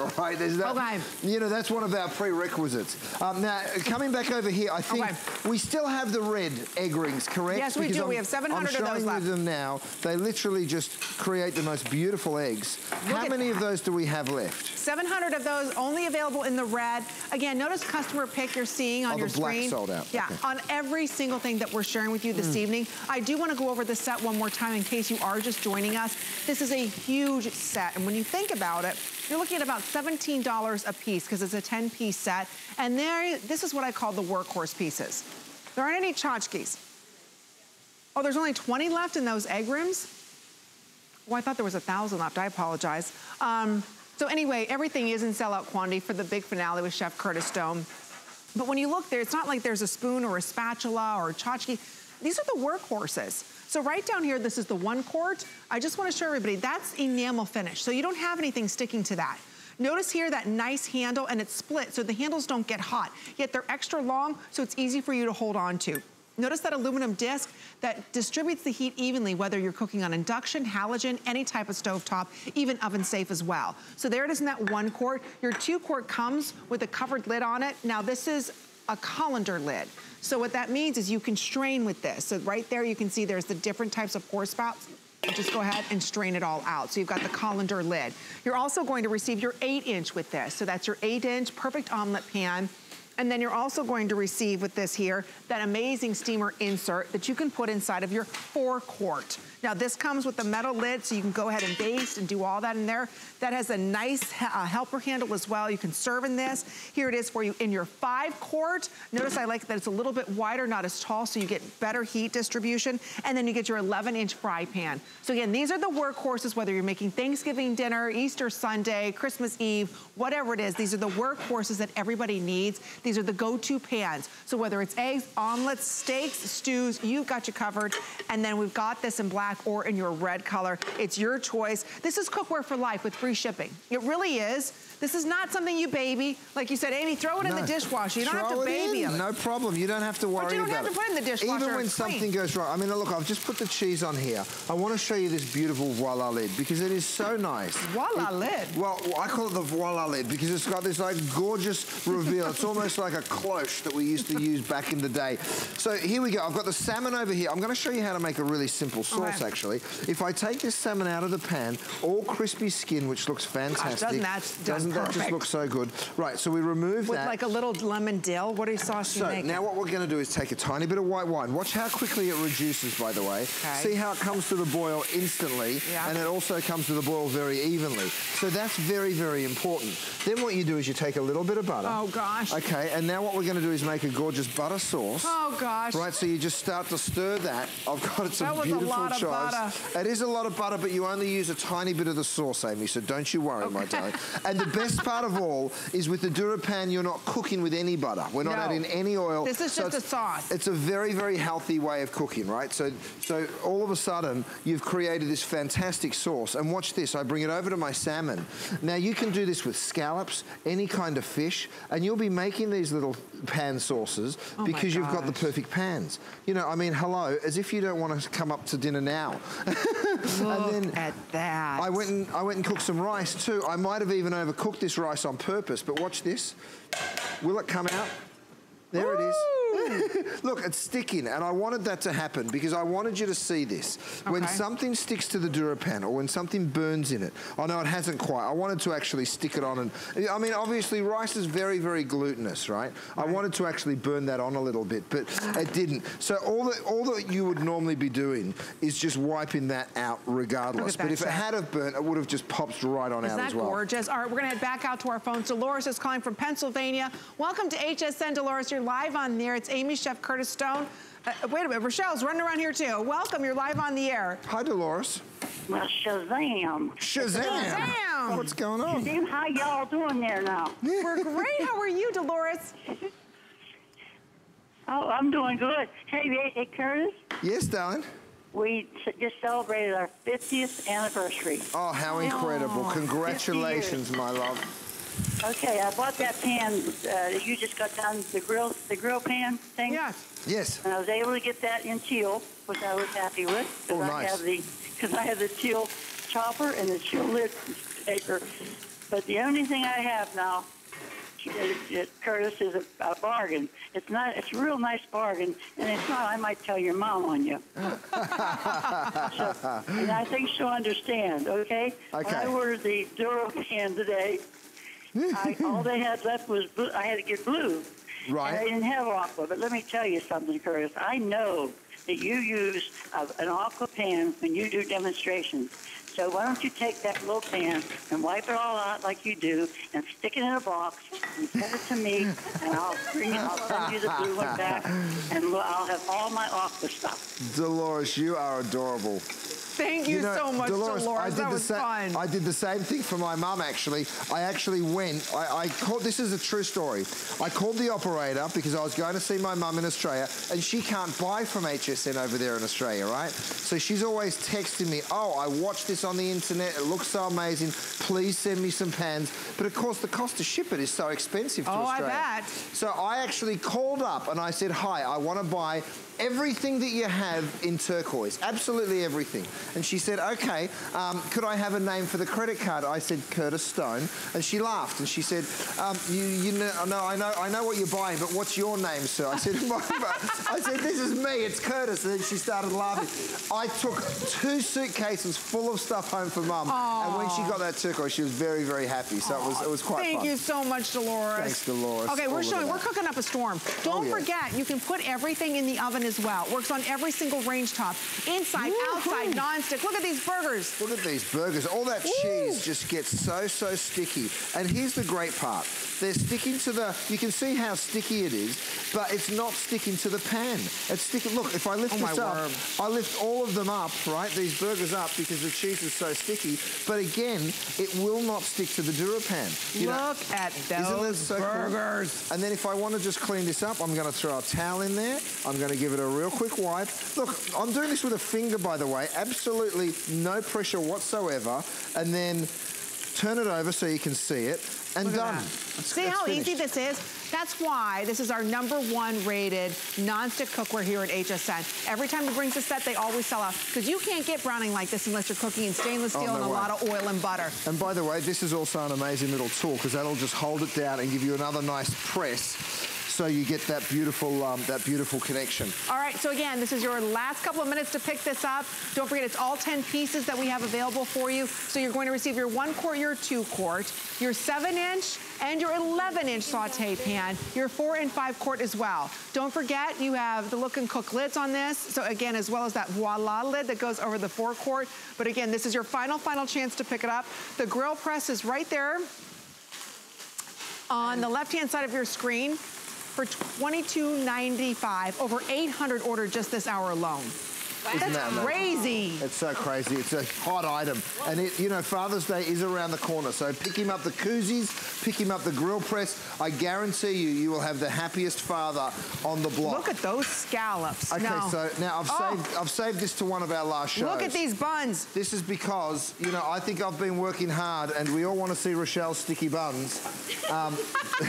all right? There's that, okay. You know, that's one of our prerequisites. Um, now, coming back over here, I think okay. we still have the red egg rings, correct? Yes, we because do. I'm, we have 700 of those left. I'm showing you them now. They literally just create the most beautiful eggs. Look How many that. of those do we have left? 700 of those, only available in the red. Again, notice customer pick you're seeing on oh, your the screen. sold out. Yeah, okay. on every single thing that we're sharing with you this mm. evening. I do want to go over the set one more time in case you are just joining us. This is a huge set, and when you think about it, you're looking at about $17 a piece because it's a 10-piece set. And there, this is what I call the workhorse pieces. There aren't any tchotchkes. Oh, there's only 20 left in those egg rings? Oh, I thought there was a 1,000 left. I apologize. Um, so anyway, everything is in sellout quantity for the big finale with Chef Curtis Stone. But when you look there, it's not like there's a spoon or a spatula or a tchotchke. These are the workhorses. So right down here, this is the one quart. I just wanna show everybody, that's enamel finish. So you don't have anything sticking to that. Notice here that nice handle and it's split so the handles don't get hot. Yet they're extra long so it's easy for you to hold on to. Notice that aluminum disc that distributes the heat evenly, whether you're cooking on induction, halogen, any type of stovetop, even oven safe as well. So there it is in that one quart. Your two quart comes with a covered lid on it. Now this is a colander lid. So what that means is you can strain with this. So right there you can see there's the different types of pour spouts. Just go ahead and strain it all out. So you've got the colander lid. You're also going to receive your eight inch with this. So that's your eight inch perfect omelet pan. And then you're also going to receive with this here, that amazing steamer insert that you can put inside of your four quart. Now this comes with the metal lid so you can go ahead and baste and do all that in there. That has a nice uh, helper handle as well. You can serve in this. Here it is for you in your five quart. Notice I like that it's a little bit wider, not as tall, so you get better heat distribution. And then you get your 11 inch fry pan. So again, these are the workhorses, whether you're making Thanksgiving dinner, Easter Sunday, Christmas Eve, whatever it is, these are the workhorses that everybody needs. These are the go-to pans. So whether it's eggs, omelets, steaks, stews, you've got you covered. And then we've got this in black or in your red color. It's your choice. This is cookware for life with free shipping. It really is. This is not something you baby. Like you said, Amy, throw it no. in the dishwasher. You don't throw have to baby it. No problem. You don't have to worry about it. But you don't have to put it in the dishwasher. Even when something goes wrong. I mean, look, I've just put the cheese on here. I want to show you this beautiful voila lid because it is so nice. Voila it, lid? Well, I call it the voila lid because it's got this like gorgeous reveal. it's almost like a cloche that we used to use back in the day. So here we go. I've got the salmon over here. I'm going to show you how to make a really simple sauce, okay. actually. If I take this salmon out of the pan, all crispy skin, which looks fantastic. Gosh, doesn't that, doesn't that just looks so good. Right, so we remove With that. like a little lemon dill, what are you sauce so, you now what we're gonna do is take a tiny bit of white wine. Watch how quickly it reduces, by the way. Okay. See how it comes to the boil instantly, yeah. and it also comes to the boil very evenly. So that's very, very important. Then what you do is you take a little bit of butter. Oh, gosh. Okay, and now what we're gonna do is make a gorgeous butter sauce. Oh, gosh. Right, so you just start to stir that. I've got it some beautiful chives. That lot chives. of butter. It is a lot of butter, but you only use a tiny bit of the sauce, Amy, so don't you worry, okay. my darling. And the best part of all is with the DuraPan, you're not cooking with any butter. We're not no. adding any oil. This is so just a sauce. It's a very, very healthy way of cooking, right? So, so all of a sudden, you've created this fantastic sauce. And watch this, I bring it over to my salmon. Now, you can do this with scallops, any kind of fish, and you'll be making these little pan sauces oh because you've got the perfect pans. You know, I mean, hello, as if you don't want to come up to dinner now. Look and then at that. I went and I went and cooked some rice too. I might have even overcooked this rice on purpose, but watch this. Will it come out? There it is. Look, it's sticking, and I wanted that to happen because I wanted you to see this. Okay. When something sticks to the DuraPan or when something burns in it, I know it hasn't quite. I wanted to actually stick it on and, I mean, obviously rice is very, very glutinous, right? right? I wanted to actually burn that on a little bit, but it didn't. So all that, all that you would normally be doing is just wiping that out regardless. But if it had have burnt, it would have just popped right on is out as well. gorgeous? All right, we're gonna head back out to our phones. Dolores is calling from Pennsylvania. Welcome to HSN, Dolores. You're live on there. It's Amy Chef Curtis Stone. Uh, wait a minute, Rochelle's running around here too. Welcome, you're live on the air. Hi, Dolores. Well, Shazam. Shazam. Shazam. What's going on? Shazam, how y'all doing there now? We're great. How are you, Dolores? Oh, I'm doing good. Hey, hey, Curtis? Yes, darling? We just celebrated our 50th anniversary. Oh, how incredible. Oh, Congratulations, my love. Okay, I bought that pan uh, you just got done, the grill, the grill pan thing. Yes. Yes. And I was able to get that in teal, which I was happy with. Oh, nice. I have the, because I have the teal chopper and the teal lid maker. But the only thing I have now, it, it, Curtis, is a, a bargain. It's not. It's a real nice bargain, and it's not. I might tell your mom on you. so, and I think she'll understand. Okay. Okay. When I ordered the DuraPan today, I, all they had left was blue. I had to get blue. Right. And they didn't have aqua. But let me tell you something, Curtis. I know that you use uh, an aqua pan when you do demonstrations. So why don't you take that little pan and wipe it all out like you do and stick it in a box and send it to me and I'll bring it, I'll send you the blue one back and I'll have all my aqua stuff. Dolores, you are adorable. Thank you, you know, so much, Dolores. I did that the was fun. I did the same thing for my mum, actually. I actually went, I, I called, this is a true story. I called the operator because I was going to see my mum in Australia and she can't buy from HSN over there in Australia, right? So she's always texting me, oh, I watched this on the internet. It looks so amazing. Please send me some pans. But of course, the cost to ship it is so expensive to Oh, I Australia. bet. So I actually called up and I said, hi, I want to buy everything that you have in turquoise, absolutely everything. And she said, okay, um, could I have a name for the credit card? I said, Curtis Stone. And she laughed and she said, um, you, you know, no, I know, I know what you're buying, but what's your name, sir? I said, I said, this is me, it's Curtis. And then she started laughing. I took two suitcases full of stuff home for mum. And when she got that turquoise, she was very, very happy. So it was, it was quite Thank fun. you so much, Dolores. Thanks, Dolores. Okay, Oh, we're showing, we're cooking up a storm. Don't Oh, yeah. forget, you can put everything in the oven as well. Works on every single range top, inside, outside, non-stick. Look at these burgers. Look at these burgers. All that cheese just gets so, so sticky. And here's the great part. They're sticking to the, you can see how sticky it is, but it's not sticking to the pan. It's sticking, look, if I lift Oh, this up, word. I lift all of them up, right, these burgers up because the cheese is so sticky, but again, it will not stick to the DuraPan. You know, Look at isn't that those so cool? burgers. And then if I want to just clean this up, I'm going to throw a towel in there. I'm going to give it a real quick wipe. Look, I'm doing this with a finger, by the way. Absolutely no pressure whatsoever. And then turn it over so you can see it. And Look done. See how easy this is? That's why this is our number one rated non-stick cookware here at HSN. Every time it brings a set, they always sell out. Because you can't get browning like this unless you're cooking in stainless Oh, steel no and a way. lot of oil and butter. And by the way, this is also an amazing little tool because that'll just hold it down and give you another nice press so you get that beautiful, um, that beautiful connection. All right, so again, this is your last couple of minutes to pick this up. Don't forget, it's all 10 pieces that we have available for you. So you're going to receive your one quart, your two quart, your seven inch, and your 11 inch saute pan, your four and five quart as well. Don't forget, you have the look and cook lids on this. So again, as well as that voila lid that goes over the four quart. But again, this is your final, final chance to pick it up. The grill press is right there on the left-hand side of your screen for $22.95. Over 800 ordered just this hour alone. Isn't that That's amazing? crazy. It's so crazy. It's a hot item. And, it, you know, Father's Day is around the corner. So pick him up the koozies, pick him up the grill press. I guarantee you, you will have the happiest father on the block. Look at those scallops. Okay, No. so now I've Oh. saved I've saved this to one of our last shows. Look at these buns. This is because, you know, I think I've been working hard and we all want to see Rochelle's sticky buns. Um,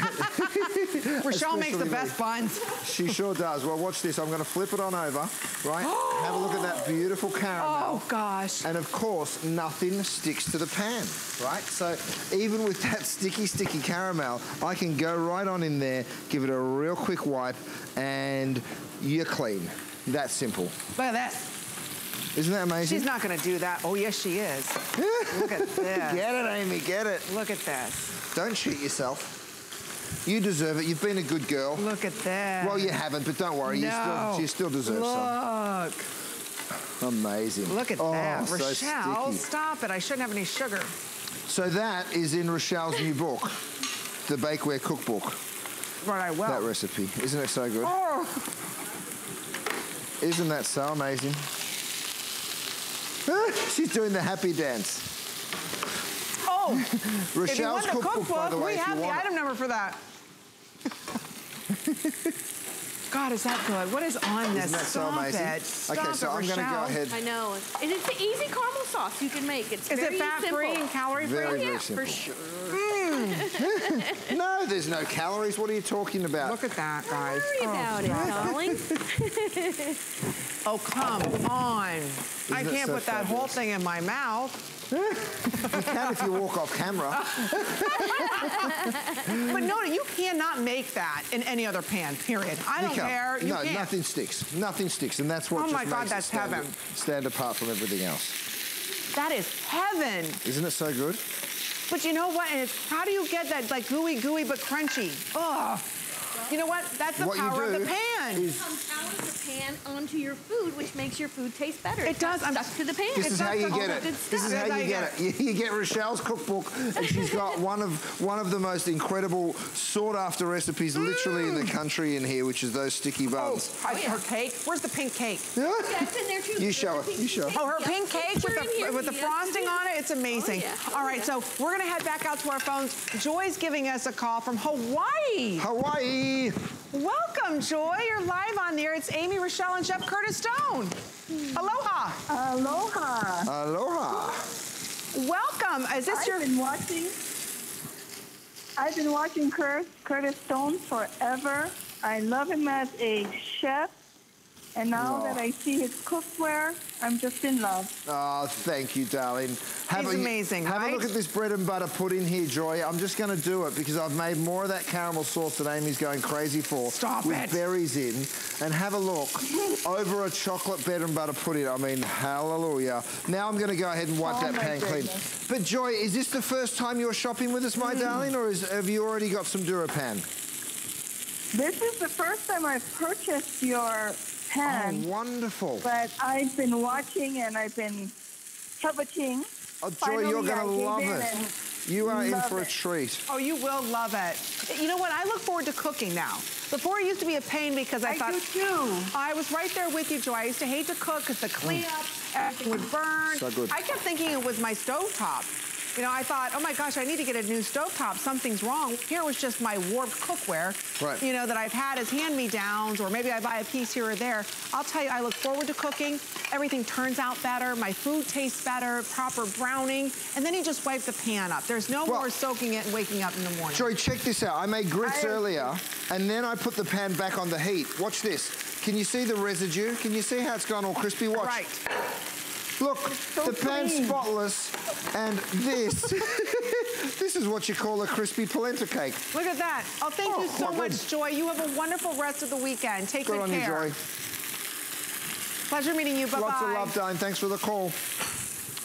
Rochelle makes the Especially best buns. She sure does. Well, watch this. I'm going to flip it on over, right? Look at that beautiful caramel. Oh, gosh. And of course, nothing sticks to the pan, right? So even with that sticky, sticky caramel, I can go right on in there, give it a real quick wipe, and you're clean. That simple. Look at that. Isn't that amazing? She's not going to do that. Oh, yes, she is. Look at this. Get it, Amy, get it. Look at this. Don't cheat yourself. You deserve it. You've been a good girl. Look at that. Well, you haven't, but don't worry. You, no. still, you still deserve some. Look. Amazing. Look at oh, that. So Rochelle, sticky. stop it. I shouldn't have any sugar. So that is in Rochelle's new book, the Bakeware Cookbook. Right, I will. That recipe. Isn't it so good? Oh, Isn't that so amazing? Ah, she's doing the happy dance. oh. if you want the cookbook, cookbook, by the way, we have the it. item number for that. God, is that good? What is on this? Isn't that so Stop amazing? it. Stop okay, so it, I'm going to go ahead. I know. And it's an easy caramel sauce you can make. It's Is very it fat-free simple. and calorie-free? Very, Oh, very yeah, simple. for sure. No, there's no calories. What are you talking about? Look at that, guys. Worry oh, about it, darling. Oh, come on. I can't so put that whole thing in my mouth. you can if you walk off camera. but no, you cannot make that in any other pan, period. I You don't can't. care. You no, can't. nothing sticks. Nothing sticks, and that's what Oh just my God, makes it that's stand, heaven. stand apart from everything else. That is heaven. Isn't it so good? But you know what? And it's, how do you get that like gooey, gooey, but crunchy? Ugh. You know what? That's the What power of the pan. Is- Compound the pan onto your food, which makes your food taste better. It It's not does. I'm- stuck to the pan. This It's is how you get it. the This is how you get it. You, you get Rochelle's cookbook, and she's got one of one of the most incredible sought-after recipes, literally in the mm. country in here, which is those sticky Oh, buns. I- her oh, cake. Where's the pink cake? Yeah. Yeah, it's in there too. You show it. You show it. Oh, her Yeah, pink cake with the, here. with the frosting on it. It's oh, amazing. Oh, yeah. All right, so we're gonna head back out to our phones. Joy's giving us a call from Hawaii. Hawaii. Welcome, Joy. You're live on there. It's Amy Rochelle and Chef Curtis Stone. Aloha. Aloha. Aloha. Welcome. Is this I've your been watching. I've been watching Curtis, Curtis Stone forever. I love him as a chef, and now Wow. that I see his cookware, I'm just in love. Oh, thank you, darling. Have He's a, amazing, Have right? a look at this bread and butter pudding here, Joy. I'm just going to do it because I've made more of that caramel sauce that Amy's going crazy for. Stop with it. berries in. And have a look over a chocolate bread and butter pudding. I mean, hallelujah. Now I'm going to go ahead and wipe Oh, that my pan clean. But Joy, is this the first time you're shopping with us, Mm. my darling, or is, have you already got some DuraPan? This is the first time I've purchased your pan, Oh, wonderful. but I've been watching and I've been coveting. Oh, Joy, Finally, you're going to love it. You are in love for a treat. Oh, you will love it. You know what? I look forward to cooking now. Before it used to be a pain because I, I thought do too. I was right there with you, Joy. I used to hate to cook because the cleanup, everything would burn. Mm. So good. I kept thinking it was my stovetop. You know, I thought, oh my gosh, I need to get a new stovetop. Something's wrong. Here was just my warped cookware, Right. you know, that I've had as hand-me-downs, or maybe I buy a piece here or there. I'll tell you, I look forward to cooking. Everything turns out better. My food tastes better, proper browning. And then you just wipe the pan up. There's no Well- more soaking it and waking up in the morning. Joy, check this out. I made grits I- earlier, and then I put the pan back on the heat. Watch this. Can you see the residue? Can you see how it's gone all crispy? Watch. Right. Look, so the pan's clean. spotless, and this, this is what you call a crispy polenta cake. Look at that. Oh, thank Oh, you so much, good. Joy. You have a wonderful rest of the weekend. Take Good good on care. you, Joy. Pleasure meeting you. Bye-bye. Lots of love, darling. Thanks for the call.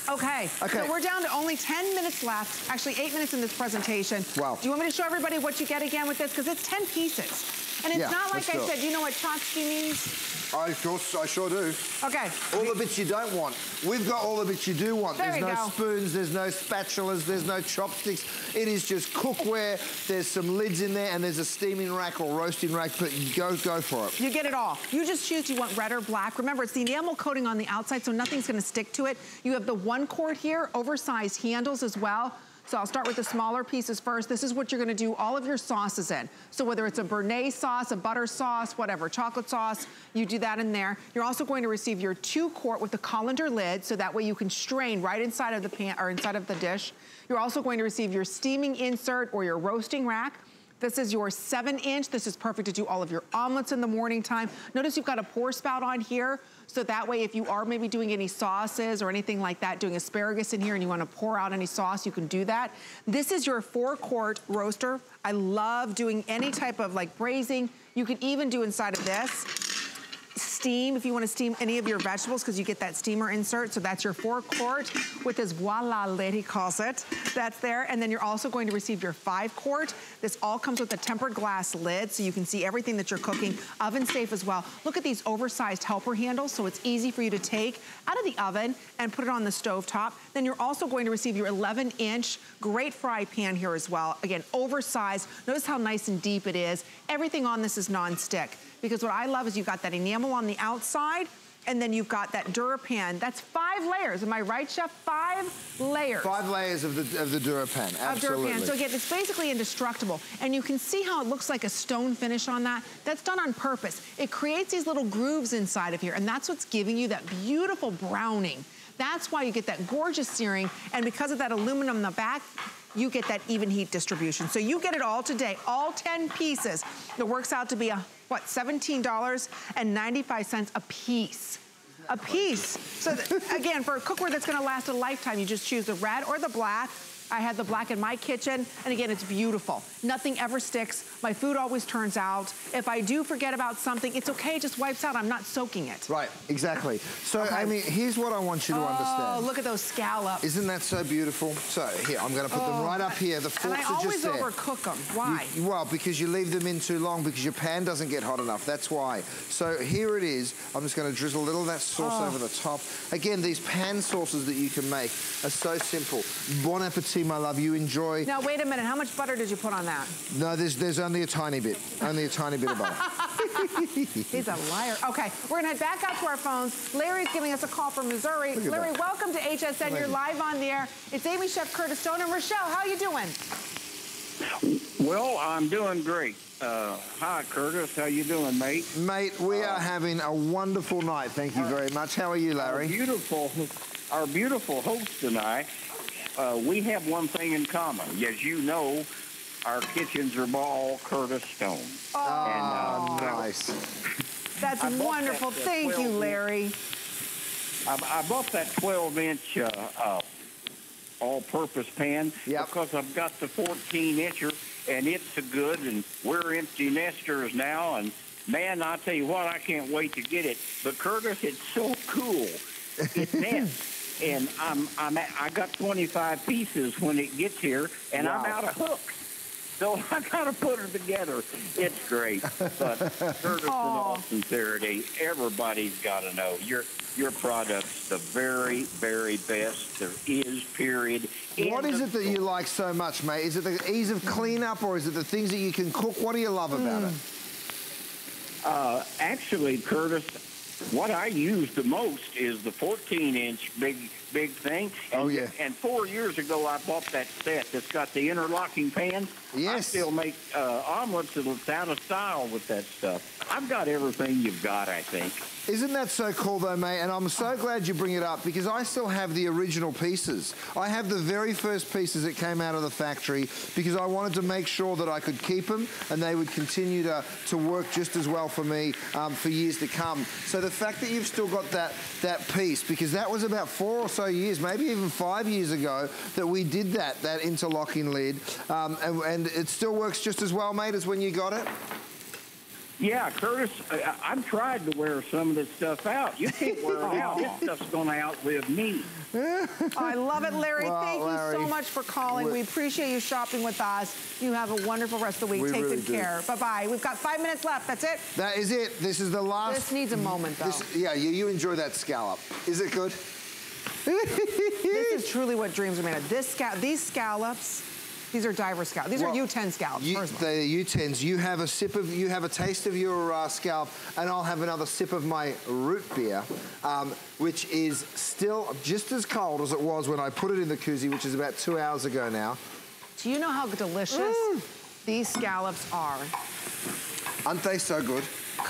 Okay. Okay. So we're down to only 10 minutes left. Actually, eight minutes in this presentation. Wow. Do you want me to show everybody what you get again with this? Because it's 10 pieces. And it's Yeah, not like I do said, you know what tchotchke means? I sure, I sure do. Okay. All the bits you don't want. We've got all the bits you do want. There there's no go. spoons, there's no spatulas, there's no chopsticks. It is just cookware. There's some lids in there, and there's a steaming rack or roasting rack. But go, go for it. You get it all. You just choose, do you want red or black? Remember, it's the enamel coating on the outside, so nothing's gonna stick to it. You have the one quart here, oversized handles as well. So I'll start with the smaller pieces first. This is what you're gonna do all of your sauces in. So whether it's a Béarnaise sauce, a butter sauce, whatever, chocolate sauce, you do that in there. You're also going to receive your two quart with the colander lid, so that way you can strain right inside of the pan, or inside of the dish. You're also going to receive your steaming insert or your roasting rack. This is your seven inch. This is perfect to do all of your omelets in the morning time. Notice you've got a pour spout on here. So that way, if you are maybe doing any sauces or anything like that, doing asparagus in here and you wanna pour out any sauce, you can do that. This is your four quart roaster. I love doing any type of like braising. You can even do inside of this steam if you want to steam any of your vegetables because you get that steamer insert. So that's your four quart with this voila lid, he calls it. That's there. And then you're also going to receive your five quart. This all comes with a tempered glass lid so you can see everything that you're cooking. Oven safe as well. Look at these oversized helper handles so it's easy for you to take out of the oven and put it on the stove top. Then you're also going to receive your 11 inch great fry pan here as well. Again, oversized. Notice how nice and deep it is. Everything on this is non-stick because what I love is you've got that enamel on the outside and then you've got that DuraPan. That's five layers. Am I right, Chef? Five layers. Five layers of the of the DuraPan. Of Absolutely. DuraPan. So again, it's basically indestructible. And you can see how it looks like a stone finish on that. That's done on purpose. It creates these little grooves inside of here, and that's what's giving you that beautiful browning. That's why you get that gorgeous searing, and because of that aluminum in the back, you get that even heat distribution. So you get it all today, all 10 pieces. It works out to be a, what, $17.95 a piece. a piece. So again, for a cookware that's gonna last a lifetime, you just choose the red or the black. I had the black in my kitchen, and again, it's beautiful. Nothing ever sticks. My food always turns out. If I do forget about something, it's okay, it just wipes out. I'm not soaking it. Right, exactly. So, Okay. I mean, here's what I want you to Oh, understand. Oh, look at those scallops. Isn't that so beautiful? So, here, I'm going to put them Oh, right up here. The forks are just there. I always overcook them. Why? You- well, because you leave them in too long because your pan doesn't get hot enough. That's why. So here it is. I'm just going to drizzle a little of that sauce Oh. over the top. Again, these pan sauces that you can make are so simple. Bon appetit, my love. You enjoy. now, wait a minute. How much butter did you put on that? No, there's there's only a tiny bit. Only a tiny bit of butter. He's a liar. Okay, we're gonna head back out to our phones. Larry's giving us a call from Missouri. Larry, that. welcome to HSN. You're you. live on the air. It's Amy Chef Curtis Stone and Rochelle. How you doing? Well, I'm doing great. Uh, hi, Curtis. How you doing, mate? Mate, we are having a wonderful night. Thank you very much. How are you, Our Larry? beautiful, our beautiful host tonight. Uh, we have one thing in common. As you know, our kitchens are all Curtis Stone. Oh, and, uh, nice. That's wonderful. that, uh, Thank you, Larry. I, I bought that 12-inch uh, uh, all-purpose pan Yep. because I've got the 14-incher, and it's a good. And we're empty nesters now, and man, I tell you what, I can't wait to get it. But Curtis, it's so cool. It nests, and I'm I'm at, I got 25 pieces when it gets here, and I'm out of hooks. So I gotta put it together. It's great, but Curtis, in all sincerity, everybody's got to know your your product's the very, very best there is. Period. What End is of it that you like so much, mate? Is it the ease of cleanup or is it the things that you can cook? What do you love about it? Uh, actually, Curtis, what I use the most is the 14-inch big big thing. And, Oh, yeah. And four years ago, I bought that set that's got the interlocking pan. I Yes. still make uh, omelets that's out of style with that stuff. I've got everything you've got, I think. Isn't that so cool though, mate? And I'm so glad you bring it up because I still have the original pieces. I have the very first pieces that came out of the factory because I wanted to make sure that I could keep them and they would continue to, to work just as well for me um, for years to come. So the fact that you've still got that, that piece, because that was about four or so years, maybe even five years ago, that we did that, that interlocking lid. Um, and, and it still works just as well, mate, as when you got it? Yeah, Curtis, I, I've tried to wear some of this stuff out. You can't wear it out. This stuff's going to outlive me. I love it, Larry. Well, Thank you so much for calling. we- We appreciate you shopping with us. You have a wonderful rest of the week. We Take really good do. care. Bye-bye. We've got five minutes left. That's it. That is it. This is the last. This needs a moment, though. This, yeah, you, you enjoy that scallop. Is it good? This is truly what dreams are made of. This scal- these scallops, these are diver scallops. These Well, are U10 scallops, You, first of all. the U10s. You have a sip of, you have a taste of your uh, scallop, and I'll have another sip of my root beer, um, which is still just as cold as it was when I put it in the koozie, which is about two hours ago now. Do you know how delicious these scallops are? Aren't they so good?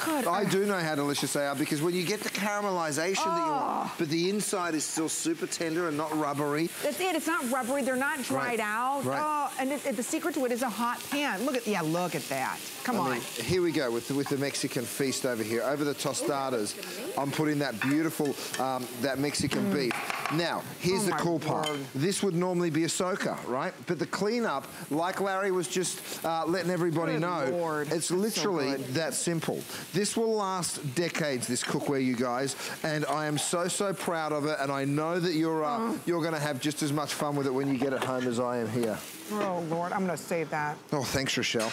Good. I do know how delicious they are because when you get the caramelization that you Oh. want, but the inside is still super tender and not rubbery. That's it. It's not rubbery. They're not dried Right. out. Right. Oh, and it, it- the secret to it is a hot pan. Look at yeah. Look at that. Come I on. mean, here we go with the, with the Mexican feast over here. Over the tostadas, I'm putting that beautiful, um, that Mexican beef. Now, here's. Oh the cool part. This would normally be a soaker, right? But the cleanup, like Larry was just uh, letting everybody Good know, Lord. it's so literally good. that simple. This will last decades, this cookware, you guys, and I am so, so proud of it, and I know that you're, uh, Uh-huh. you're going to have just as much fun with it when you get it home as I am here. Oh Lord, I'm gonna save that. Oh, thanks, Rochelle.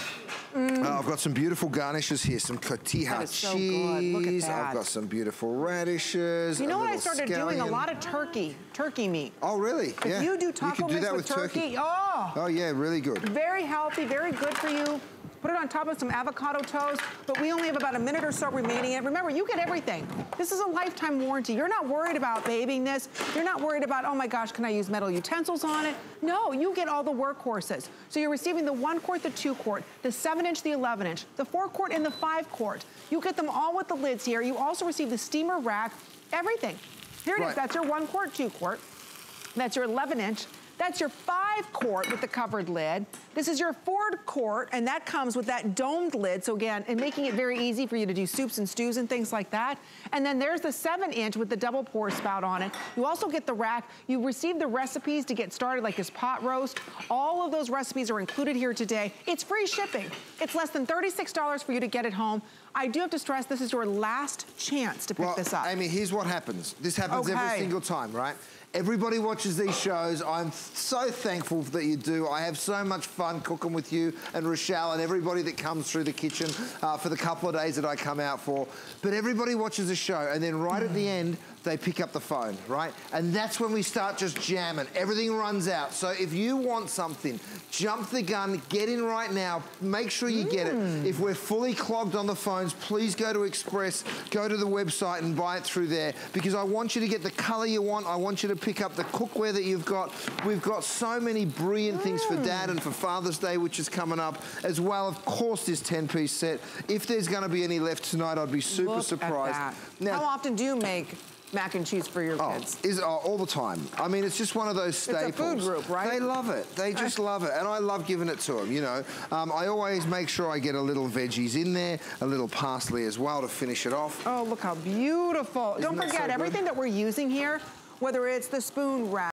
Uh, I've got some beautiful garnishes here, some cotija Mm. So good. cheese. Look at I've got some beautiful radishes. You know what I started doing? A lot of turkey, turkey meat. Oh, really? If yeah. you do you taco could do mix that with, with turkey, oh, Oh, yeah, really good. very healthy, very good for you. Put it on top of some avocado toast, but we only have about a minute or so remaining. And remember, you get everything. This is a lifetime warranty. You're not worried about babying this. You're not worried about, oh my gosh, can I use metal utensils on it? No, you get all the workhorses. So you're receiving the one quart, the two quart, the seven inch, the 11 inch, the four quart, and the five quart. You get them all with the lids here. You also receive the steamer rack, everything. Here it is. Right. That's your one quart, two quart. That's your 11 inch. That's your five quart with the covered lid. This is your four quart, and that comes with that domed lid. So again, and making it very easy for you to do soups and stews and things like that. And then there's the seven inch with the double pour spout on it. You also get the rack. You receive the recipes to get started, like this pot roast. All of those recipes are included here today. It's free shipping. It's less than $36 for you to get it home. I do have to stress this is your last chance to pick Well, this up. Amy, here's what happens. This happens every single time, right? Everybody watches these shows. I'm so thankful that you do. I have so much fun cooking with you and Rochelle and everybody that comes through the kitchen uh, for the couple of days that I come out for. But everybody watches the show, and then right at the end, they pick up the phone, right? And that's when we start just jamming. Everything runs out. So if you want something, jump the gun, get in right now, make sure you get it. Mm. If we're fully clogged on the phones, please go to Express, go to the website and buy it through there because I want you to get the color you want. I want you to pick up the cookware that you've got. We've got so many brilliant things for mm. Dad and for Father's Day, which is coming up, as well, of course, this 10-piece set. If there's going to be any left tonight, I'd be super Look surprised. That. How often do you make mac and cheese for your Oh, kids? is oh, all the time. I mean, it's just one of those staples. It's a food group, right? They love it. They just love it, and I love giving it to them. You know, um, I always make sure I get a little veggies in there, a little parsley as well to finish it off. Oh, look how beautiful. Don't that so forget, good? everything that we're using here, whether it's the spoon wrap,